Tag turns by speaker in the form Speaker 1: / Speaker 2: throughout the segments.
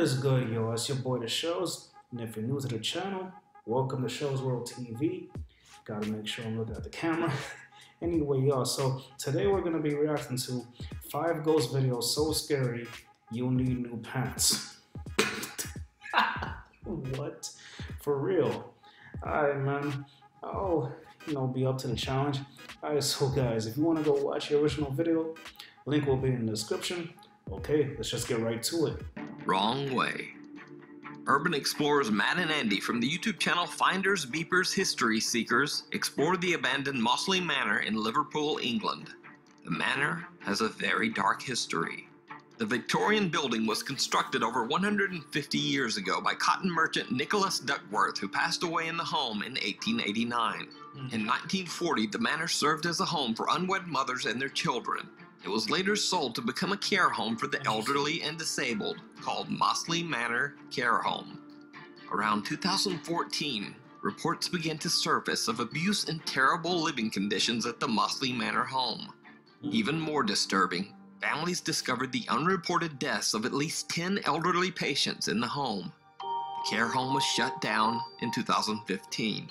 Speaker 1: is good, yo? It's your boy, The Shellz. And if you're new to the channel, welcome to Shellz World TV. Gotta make sure I'm looking at the camera. anyway, y'all, so today we're gonna be reacting to five ghost videos so scary you'll need new pants. what? For real? Alright, man. I'll, you know, be up to the challenge. Alright, so guys, if you wanna go watch the original video, link will be in the description. Okay, let's just get right to it.
Speaker 2: Wrong way. Urban explorers Matt and Andy from the YouTube channel Finders Keepers History Seekers explore the abandoned Mossley Manor in Liverpool, England. The manor has a very dark history. The Victorian building was constructed over 150 years ago by cotton merchant Nicholas Duckworth, who passed away in the home in 1889. Hmm. In 1940, the manor served as a home for unwed mothers and their children. It was later sold to become a care home for the elderly and disabled called Mossley Manor Care Home. Around 2014, reports began to surface of abuse and terrible living conditions at the Mossley Manor home. Hmm. Even more disturbing, families discovered the unreported deaths of at least 10 elderly patients in the home. The care home was shut down in 2015.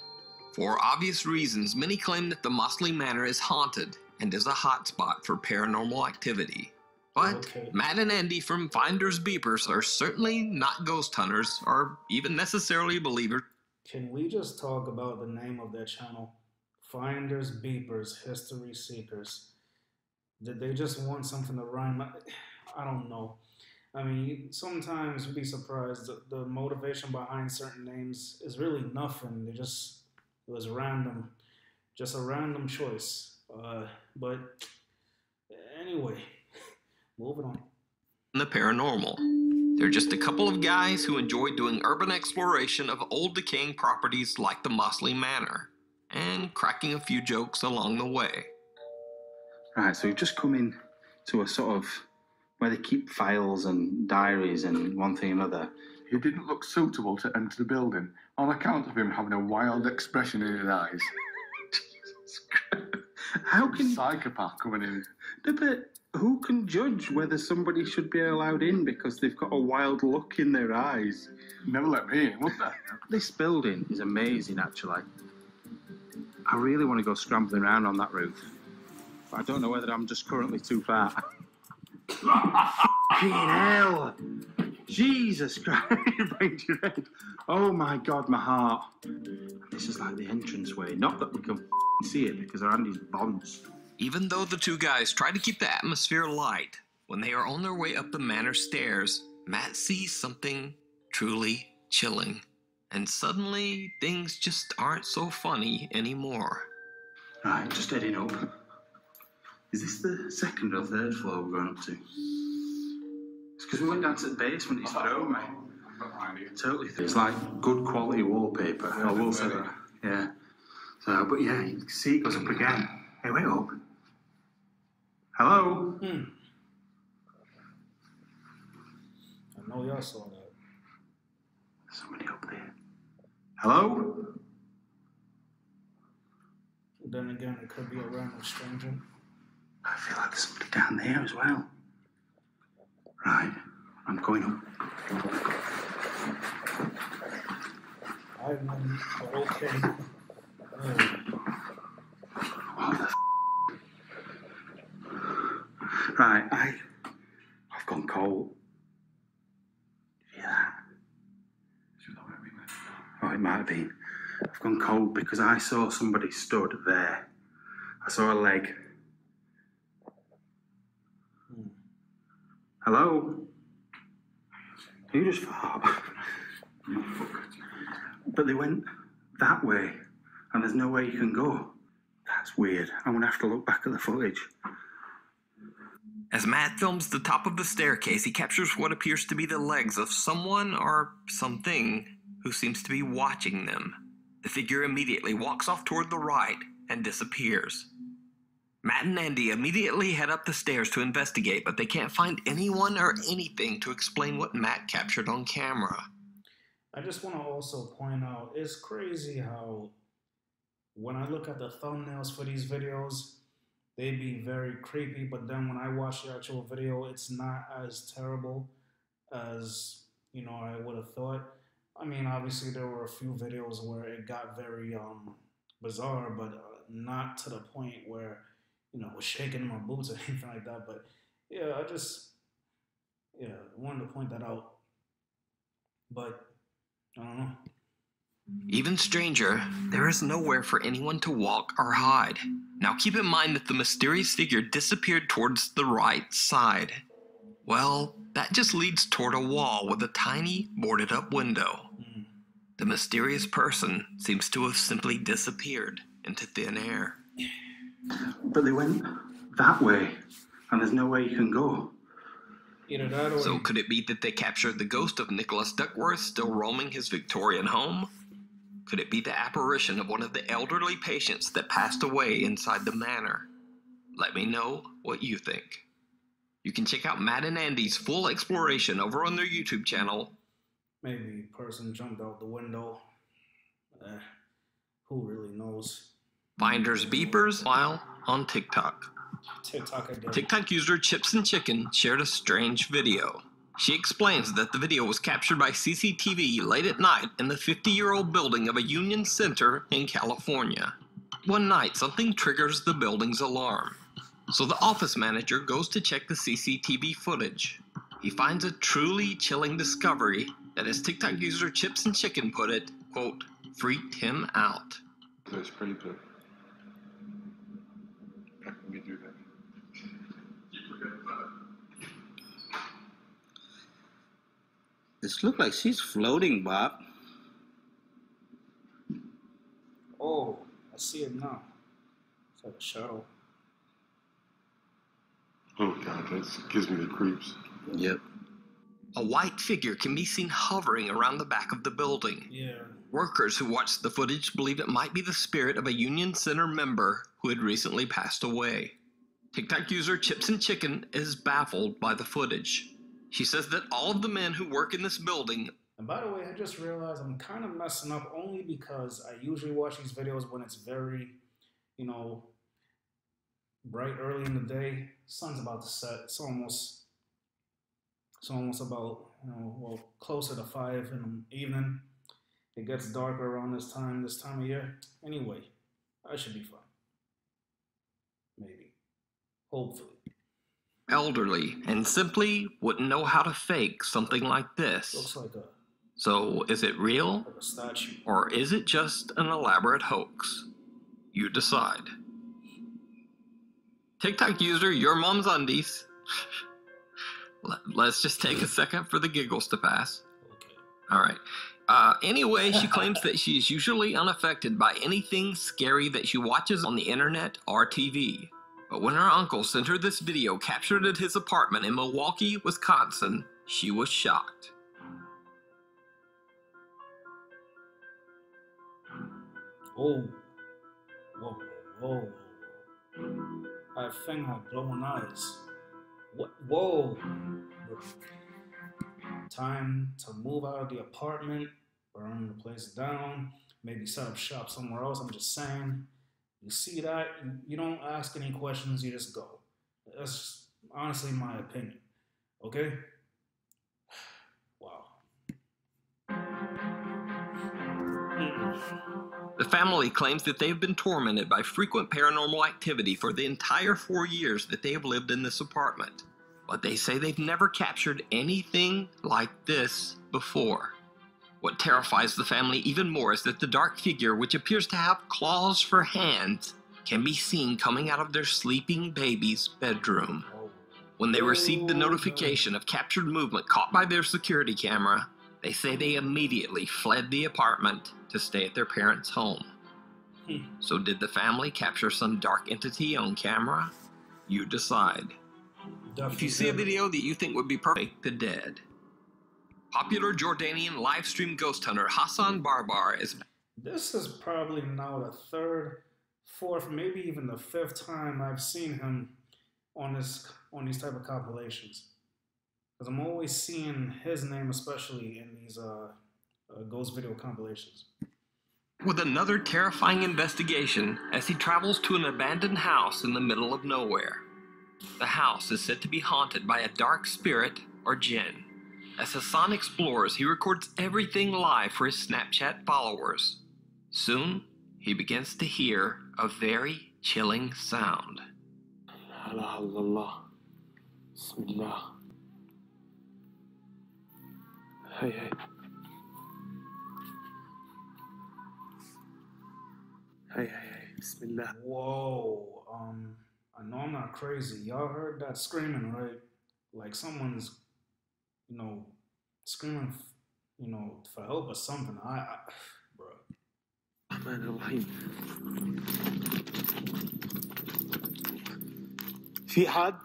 Speaker 2: For obvious reasons, many claim that the Mossley Manor is haunted and is a hotspot for paranormal activity. But
Speaker 1: Okay.
Speaker 2: Matt and Andy from Finders Keepers are certainly not ghost hunters or even necessarily believers.
Speaker 1: Can we just talk about the name of their channel? Finders, Keepers, History Seekers. Did they just want something to rhyme? I don't know. I mean, sometimes you'd be surprised. The, the motivation behind certain names is really nothing. They just, it was random. Just a random choice. Uh, but anyway, moving on.
Speaker 2: the paranormal. They're just a couple of guys who enjoy doing urban exploration of old decaying properties like the Mossley Manor and cracking a few jokes along the way.
Speaker 3: Right, so we've just come in to a sort of where they keep files and diaries and one thing and another.
Speaker 4: He didn't look suitable to enter the building on account of him having a wild expression in his eyes.
Speaker 3: How can
Speaker 4: Psychopath coming in.
Speaker 3: no, but who can judge whether somebody should be allowed in because they've got a wild look in their eyes?
Speaker 4: Never let me in, would they?
Speaker 3: This building is amazing, actually. I really want to go scrambling around on that roof, but I don't know whether I'm just currently too far. Fucking hell! Jesus Christ, break your head. Oh my God, my heart. This is like the entranceway. Not that we can see it because our Andy's bonds.
Speaker 2: Even though the two guys try to keep the atmosphere light, when they are on their way up the manor stairs, Matt sees something truly chilling. And suddenly, things just aren't so funny anymore.
Speaker 3: Right, just heading up. Is this the second or third floor we're going up to? It's because we went down to the basement, it's thrown me. Totally. It's like good quality wallpaper. I will say that. Yeah. So, but yeah, you can see it goes up again. Hey, wait up. Hello?
Speaker 1: Hmm. I know y'all saw that.
Speaker 3: Somebody up there. Hello?
Speaker 1: Then again, it could be a random stranger.
Speaker 3: I feel like there's somebody down there as well. Right, I'm going up.
Speaker 1: I win, but okay. Oh,
Speaker 3: What the f- Right, I, I've gone cold. Yeah. Oh, it might have been. I've gone cold because I saw somebody stood there. I saw a leg. Hello? Who just fart? but they went that way, and there's nowhere you can go. That's weird. I'm gonna have to look back at the footage.
Speaker 2: As Matt films the top of the staircase, he captures what appears to be the legs of someone or something who seems to be watching them. The figure immediately walks off toward the right and disappears. Matt and Andy immediately head up the stairs to investigate, but they can't find anyone or anything to explain what Matt captured on camera.
Speaker 1: I just want to also point out it's crazy how when I look at the thumbnails for these videos, they be very creepy, but then when I watch the actual video, it's not as terrible as you know I would have thought. I mean, obviously there were a few videos where it got very um bizarre, but uh, not to the point where you know was shaking my boots or anything like that. But yeah, I just yeah wanted to point that out. But I don't know.
Speaker 2: Even stranger, there is nowhere for anyone to walk or hide. Now keep in mind that the mysterious figure disappeared towards the right side. Well, that just leads toward a wall with a tiny boarded up window. The mysterious person seems to have simply disappeared into thin air.
Speaker 3: But they went that way, and there's no way you can go.
Speaker 1: Either that or
Speaker 2: So could it be that they captured the ghost of Nicholas Duckworth still roaming his Victorian home? Could it be the apparition of one of the elderly patients that passed away inside the manor? Let me know what you think. You can check out Matt and Andy's full exploration over on their YouTube channel.
Speaker 1: maybe person jumped out the window. Eh, who really knows?
Speaker 2: Finders Keepers while on TikTok.
Speaker 1: TikTok.
Speaker 2: TikTok user Chips and Chicken shared a strange video. She explains that the video was captured by CCTV late at night in the 50 year old building of a Union Center in California. One night, something triggers the building's alarm. So the office manager goes to check the CCTV footage. He finds a truly chilling discovery that, as TikTok user Chips and Chicken put it, quote, freaked him out.
Speaker 4: This paper. How can we do that?
Speaker 5: This look like she's floating, Bob.
Speaker 1: Oh, I see it now. It's like a shadow.
Speaker 4: Oh god, that gives me the creeps.
Speaker 5: Yep.
Speaker 2: A white figure can be seen hovering around the back of the building.
Speaker 1: Yeah.
Speaker 2: Workers who watched the footage believe it might be the spirit of a Union Center member who had recently passed away. TikTok user Chips and Chicken is baffled by the footage. She says that all of the men who work in this building
Speaker 1: And by the way, I just realized I'm kind of messing up only because I usually watch these videos when it's very, you know, bright early in the day. Sun's about to set. It's almost, it's almost about, you know, well, closer to five in the evening. It gets darker around this time, this time of year. Anyway, I should be fine. Maybe. Hopefully.
Speaker 2: Elderly and simply wouldn't know how to fake something like
Speaker 1: Looks
Speaker 2: this.
Speaker 1: like a
Speaker 2: So, is it real
Speaker 1: like a statue.
Speaker 2: or is it just an elaborate hoax? You decide. TikTok user, your mom's undies. Let- Let's just take a second for the giggles to pass.
Speaker 1: Okay.
Speaker 2: All right. Uh, anyway, she claims that she is usually unaffected by anything scary that she watches on the internet or TV. But when her uncle sent her this video captured at his apartment in Milwaukee, Wisconsin, she was shocked.
Speaker 1: Oh. Whoa, whoa. That thing had glowing eyes. What? Whoa. Time to move out of the apartment, burn the place down, maybe set up shop somewhere else. I'm just saying. You see that, you, don't ask any questions, you just go. That's honestly my opinion. Okay? Wow.
Speaker 2: The family claims that they have been tormented by frequent paranormal activity for the entire four years that they have lived in this apartment. But they say they've never captured anything like this before. What terrifies the family even more is that the dark figure, which appears to have claws for hands, can be seen coming out of their sleeping baby's bedroom. When they received the notification of captured movement caught by their security camera, they say they immediately fled the apartment to stay at their parents' home.
Speaker 1: Hmm.
Speaker 2: So, did the family capture some dark entity on camera? You decide. If you see a video that you think would be perfect, the dead. Popular Jordanian live stream ghost hunter Hassan Barbar is
Speaker 1: This is probably now the third, fourth, maybe even the fifth time I've seen him on this on these type of compilations. Because I'm always seeing his name, especially in these uh, uh, ghost video compilations.
Speaker 2: with another terrifying investigation as he travels to an abandoned house in the middle of nowhere. The house is said to be haunted by a dark spirit or jinn. As Hassan explores, he records everything live for his Snapchat followers. Soon, he begins to hear a very chilling sound.
Speaker 6: Bismillah. Hey, hey. Hey, hey, hey. Bismillah.
Speaker 1: Whoa. Um, I know I'm not crazy. Y'all heard that screaming, right? Like someone's you know, screaming, you know, for help or something. I, I bro.
Speaker 6: الرحمن الرحيم في حد؟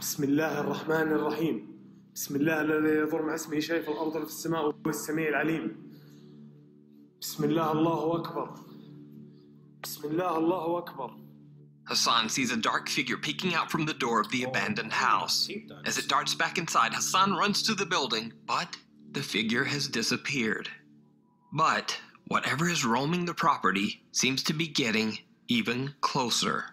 Speaker 6: بسم الله الرحمن الرحيم. بسم الله الذي يضر مع اسمه شيء في الأرض وفي السماء وهو السميع العليم. بسم الله الله أكبر. بسم الله الله أكبر.
Speaker 2: Hassan sees a dark figure peeking out from the door of the abandoned house.
Speaker 1: Keep that.
Speaker 2: As it darts back inside, Hassan runs to the building, but the figure has disappeared. But whatever is roaming the property seems to be getting even closer.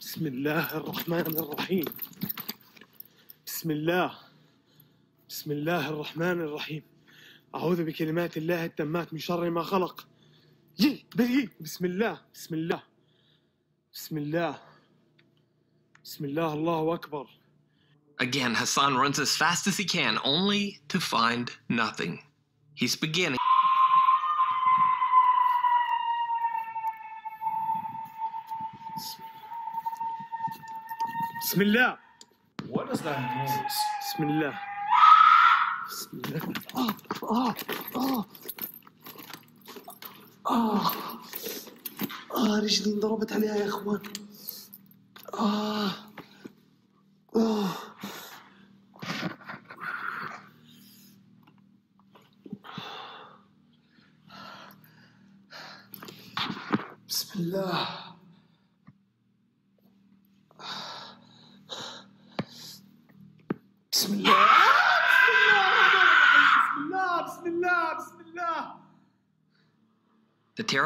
Speaker 6: بسم الله الرحمن الرحيم بسم الله بسم الله الرحمن الرحيم أعوذ بكلمات الله التامات من شر ما خلق. يي بي بسم الله بسم الله. بسم الله. بسم الله الله أكبر.
Speaker 2: Again, Hassan runs as fast as he can, only to find nothing. He's beginning.
Speaker 6: بسم الله.
Speaker 1: What is that noise?
Speaker 6: بسم الله. آه آه آه آه آه رجلي انضربت عليها يا إخوان. آه.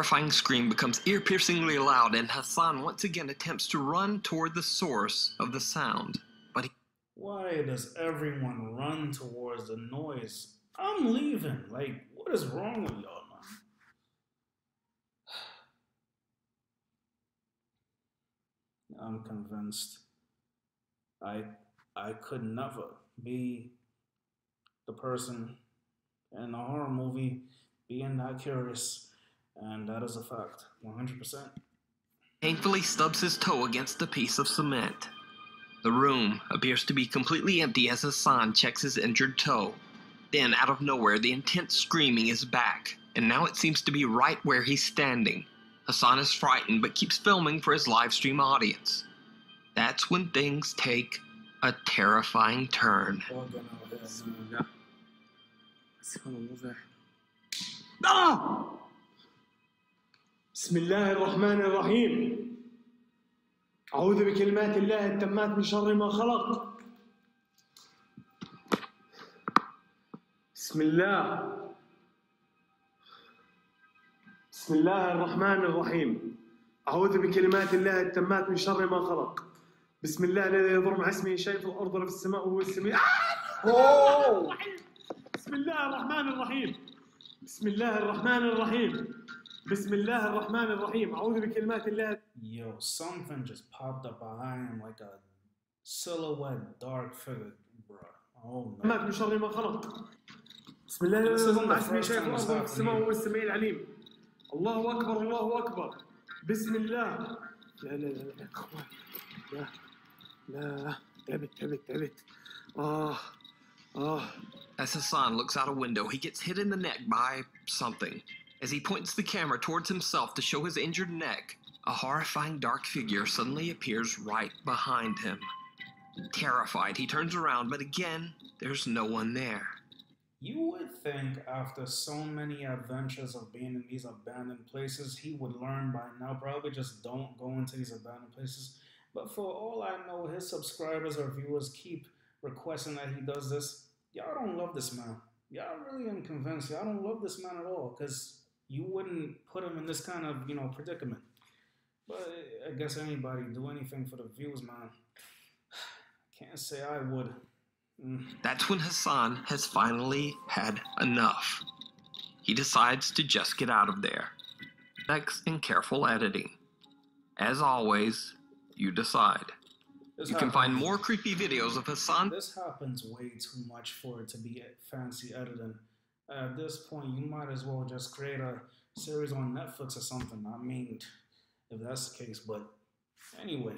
Speaker 2: Terrifying scream becomes ear piercingly loud, and Hassan once again attempts to run toward the source of the sound. But he
Speaker 1: Why does everyone run towards the noise? I'm leaving. Like, what is wrong with y'all, man? I'm convinced. I I could never be the person in a horror movie being that curious, and that is a fact, 100%.
Speaker 2: painfully stubs his toe against a piece of cement. The room appears to be completely empty as Hassan checks his injured toe. Then, out of nowhere, the intense screaming is back, and now it seems to be right where he's standing. Hassan is frightened but keeps filming for his live stream audience. That's when things take a terrifying turn.
Speaker 1: Fucking out here,
Speaker 6: بسم الله الرحمن الرحيم. أعوذ بكلمات الله التامات من شر ما خلق. بسم الله. بسم الله الرحمن الرحيم. أعوذ بكلمات الله التامات من شر ما خلق. بسم الله الذي يضر مع اسمه شيء في الأرض ولا في السماء وهو السميع. آه! بسم الله الرحمن الرحيم. بسم الله الرحمن الرحيم. بسم الله الرحمن الرحيم أعوذ بكلمات الله
Speaker 1: Yo, something just popped up behind him like a silhouette dark figure, bruh. Oh
Speaker 6: التامات
Speaker 1: no.
Speaker 6: من شر ما خلق بسم الله الذي
Speaker 1: This
Speaker 6: يضر
Speaker 1: isn't
Speaker 6: مع
Speaker 1: the
Speaker 6: اسمه
Speaker 1: first
Speaker 6: شيء في
Speaker 1: time it's
Speaker 6: الأرض ولا في السماء
Speaker 1: happened
Speaker 6: وهو السميع العليم الله أكبر الله أكبر بسم الله لا لا لا لا أخوان لا لا تعبت تعبت تعبت آه آه
Speaker 2: As Hassan looks out a window, he gets hit in the neck by something. As he points the camera towards himself to show his injured neck, a horrifying dark figure suddenly appears right behind him. Terrified, he turns around, but again, there's no one there.
Speaker 1: You would think after so many adventures of being in these abandoned places, he would learn by now. Probably just don't go into these abandoned places. But for all I know, his subscribers or viewers keep requesting that he does this. Y'all don't love this man. Y'all really am convinced. Y'all don't love this man at all because you wouldn't put him in this kind of, you know, predicament. But I guess anybody do anything for the views, man. Can't say I would. Mm.
Speaker 2: That's when Hassan has finally had enough. He decides to just get out of there. Next in careful editing. As always, you decide.
Speaker 1: This
Speaker 2: You can find more creepy videos of Hassan
Speaker 1: This happens way too much for it to be fancy editing. At this point, you might as well just create a series on Netflix or something. I mean, if that's the case, but anyway,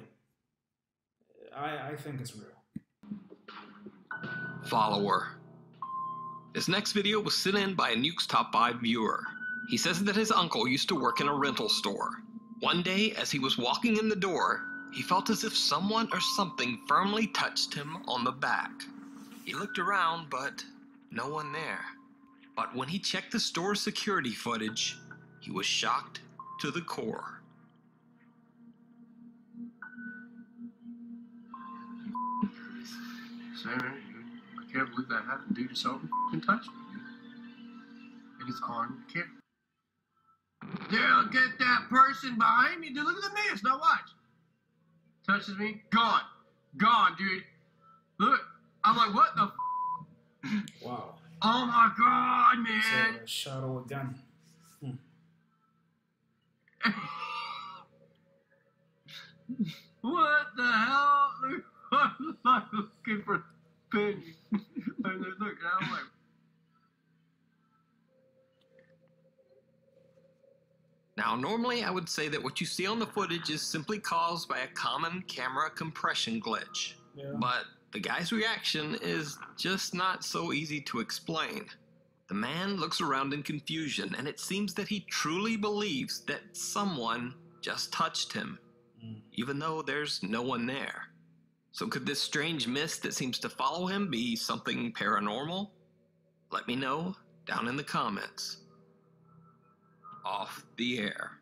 Speaker 1: I I think it's real.
Speaker 2: follower. This next video was sent in by a Nuke's Top 5 viewer. He says that his uncle used to work in a rental store. One day, as he was walking in the door, he felt as if someone or something firmly touched him on the back. He looked around, but no one there. But when he checked the store's security footage, he was shocked to the core.
Speaker 4: Sarah, I can't believe that happened. Dude, so fucking touched me. And it's on camera.
Speaker 7: Yeah, look at that person behind me. Dude, look at the mess. Now watch. Touches me. Gone. Gone, dude. Look. I'm like, what the? F-?
Speaker 1: Wow,
Speaker 7: Oh my god, man.
Speaker 1: it's a shadow again.
Speaker 7: what the hell? I'm not looking for penny. and then look, and I'm like,
Speaker 2: Now, normally I would say that what you see on the footage is simply caused by a common camera compression glitch.
Speaker 1: Yeah.
Speaker 2: But the guy's reaction is just not so easy to explain. The man looks around in confusion, and it seems that he truly believes that someone just touched him,
Speaker 1: Mm.
Speaker 2: even though there's no one there. So, could this strange mist that seems to follow him be something paranormal? Let me know down in the comments. Off the air.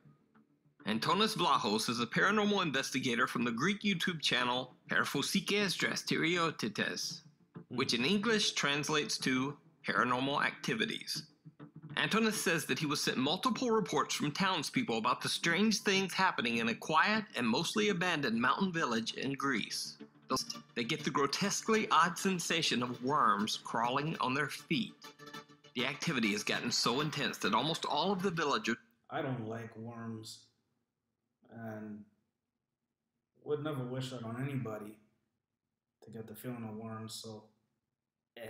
Speaker 2: Antonis Vlahos is a paranormal investigator from the Greek YouTube channel Perphosikes Drastyriotites, which in English translates to paranormal activities. Antonis says that he was sent multiple reports from townspeople about the strange things happening in a quiet and mostly abandoned mountain village in Greece. They get the grotesquely odd sensation of worms crawling on their feet. The activity has gotten so intense that almost all of the villagers
Speaker 1: I don't like worms, and would never wish that on anybody to get the feeling of worms. So, eh.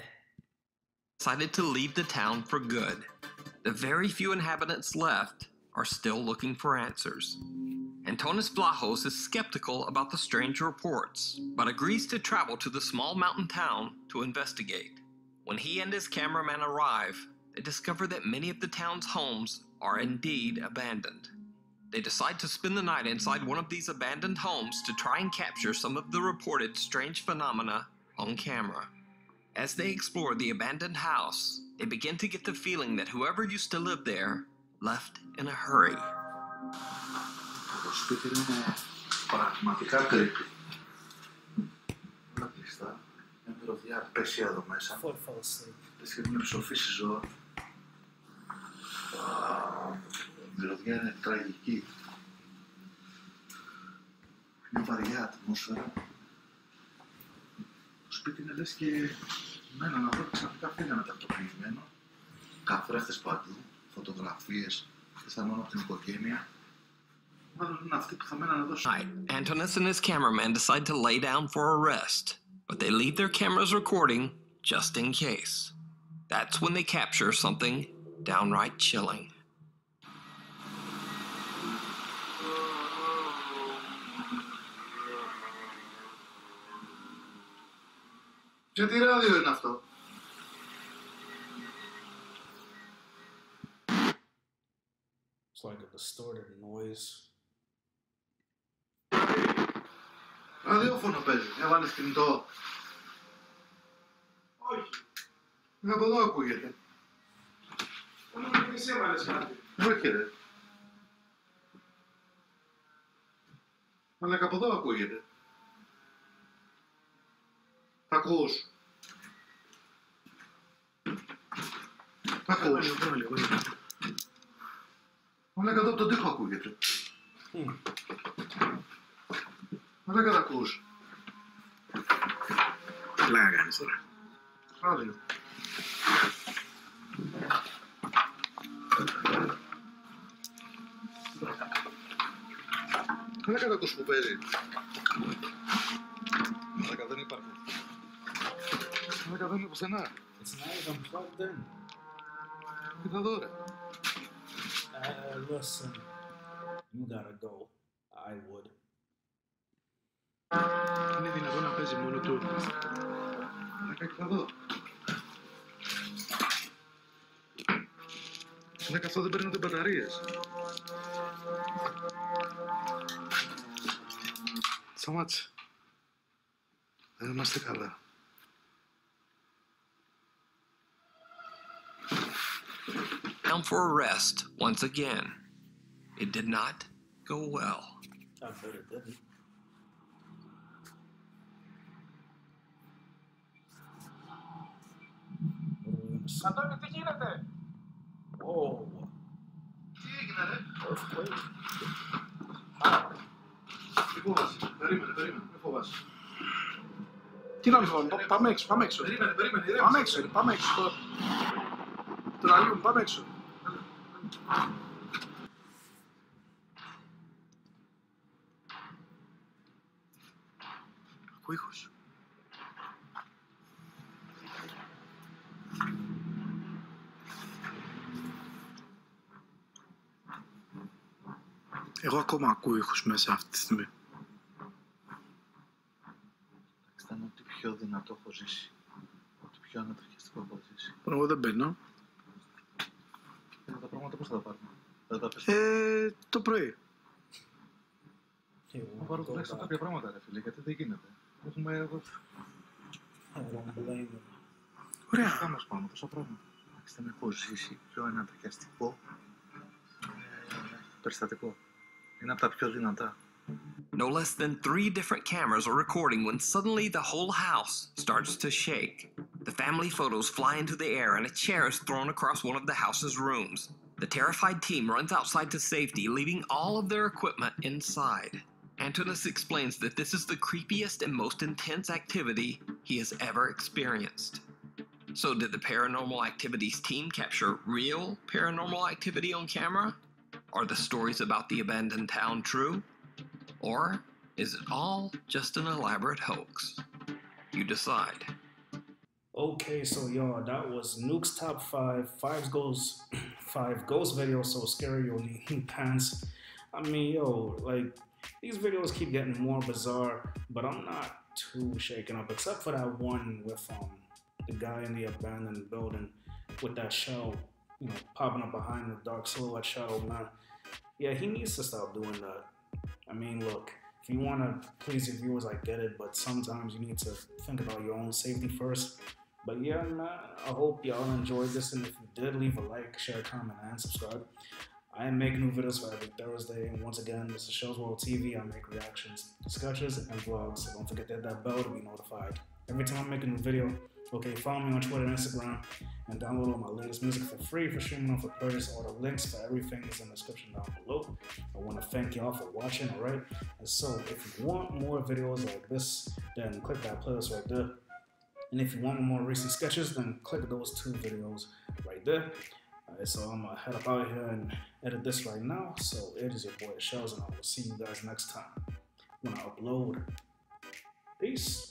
Speaker 2: decided to leave the town for good. The very few inhabitants left are still looking for answers. Antonis Vlahos is skeptical about the strange reports, but agrees to travel to the small mountain town to investigate. When he and his cameraman arrive, they discover that many of the town's homes are indeed abandoned. They decide to spend the night inside one of these abandoned homes to try and capture some of the reported strange phenomena on camera. As they explore the abandoned house, they begin to get the feeling that whoever used to live there left in a hurry.
Speaker 1: Full
Speaker 8: Λες και μια ψοφήση ζώα. Α, Η μυρωδιά είναι τραγική. Μια βαριά ατμόσφαιρα. Το σπίτι είναι λες και μένα να δω ξαφνικά φύγανε τακτοποιημένο. Καθρέφτες παντού, φωτογραφίες, πιθανόν από την οικογένεια. Μάλλον είναι αυτοί που θα μέναν εδώ στο
Speaker 2: Night, Antonis and his cameraman decide to lay down for a rest, but they leave their cameras recording just in case. That's when they capture something downright chilling.
Speaker 8: Και τι ράδιο είναι αυτό;
Speaker 1: It's like a distorted noise.
Speaker 8: Ραδιόφωνο παίζει. Έβαλες κινητό.
Speaker 7: όχι.
Speaker 8: Από εδώ ακούγεται.
Speaker 7: Μόνο ότι εσύ έβαλες κάτι.
Speaker 8: Όχι ρε. Αλλά και από εδώ ακούγεται. Μ' ακούς. Μ' ακούς. Όλα κάτω από τον τοίχο ακούγεται. Όλα κάτω ακούς.
Speaker 5: Πλάκα κάνεις τώρα.
Speaker 8: Άδειο. Δεν ακούς που παίζει. δίνω πουθενά.
Speaker 1: Έτσι να είδα μου πάρει.
Speaker 8: Τι θα δω
Speaker 1: ρε. Listen, you gotta go. I would.
Speaker 6: Είναι δυνατόν να παίζει μόνο του.
Speaker 8: Να κάτι Να δω. Είναι δεν παίρνονται μπαταρίες. Σταμάτησε. Δεν είμαστε καλά.
Speaker 2: Down for a rest once again. It did not go well.
Speaker 1: I bet it didn't. What are we gonna see?
Speaker 7: Αντώνη, τι γίνεται.
Speaker 1: Whoa,
Speaker 8: Τι έγινε ρε.
Speaker 1: earthquake?
Speaker 8: Μη φοβάσαι. Περίμενε, περίμενε. Μη φοβάσαι.
Speaker 6: Τι να λοιπόν, πάμε έξω, πάμε έξω.
Speaker 8: Περίμενε, περίμενε. ηρέμησε.
Speaker 6: Πάμε έξω, πάμε έξω. Τον αλλιώ, πάμε έξω. Ακούω ήχος. Εγώ ακόμα ακούω ήχους μέσα αυτή τη στιγμή.
Speaker 8: Εντάξει, Ήταν ό,τι πιο δυνατό έχω ζήσει. Ό,τι πιο ανατριχιαστικό έχω ζήσει.
Speaker 6: પણ εγώ δεν μπαίνω.
Speaker 8: Ε, τα πράγματα πώς θα τα πάρουμε; Θα τα πες.
Speaker 6: Ε, το πρωί.
Speaker 1: Hey,
Speaker 8: Θα
Speaker 1: we'll
Speaker 8: πάρω
Speaker 1: go
Speaker 8: τουλάχιστον
Speaker 1: back.
Speaker 8: κάποια πράγματα, ρε φίλε, γιατί δεν γίνεται. Έχουμε εδώ.
Speaker 1: I don't blame you.
Speaker 6: Ωραία.
Speaker 8: Πάμε πάνω, τόσα πράγματα. Εντάξει, δεν έχω ζήσει πιο ανατριχιαστικό ε, περιστατικό. Είναι από τα πιο δυνατά.
Speaker 2: No less than three different cameras are recording when suddenly the whole house starts to shake. The family photos fly into the air and a chair is thrown across one of the house's rooms. The terrified team runs outside to safety, leaving all of their equipment inside. Antonis explains that this is the creepiest and most intense activity he has ever experienced. So, did the Paranormal Activities team capture real paranormal activity on camera? Are the stories about the abandoned town true? Or is it all just an elaborate hoax? You decide.
Speaker 1: Okay, so y'all, that was Nuke's top five. Five goes, five ghost videos so scary you'll need pants. I mean, yo, like these videos keep getting more bizarre, but I'm not too shaken up, except for that one with um the guy in the abandoned building with that shell, you know, popping up behind the dark silhouette shadow, man. Yeah, he needs to stop doing that. I mean, look, if you want to please your viewers, I get it, but sometimes you need to think about your own safety first. But yeah, man, I hope y'all enjoyed this, and if you did, leave a like, share, comment, and subscribe. I making new videos for every Thursday, and once again, this is Shellz World TV. I make reactions, sketches, and vlogs, so don't forget to hit that bell to be notified. Every time I make a new video, okay, follow me on Twitter and Instagram, and download all my latest music for free for streaming or for purchase. All the links for everything is in the description down below. I want to thank y'all for watching, alright? And so, if you want more videos like this, then click that playlist right there. And if you want more recent sketches, then click those two videos right there. Alright, so I'm gonna head up out here and edit this right now. So it is your boy Shellz, and I will see you guys next time when I upload. Peace.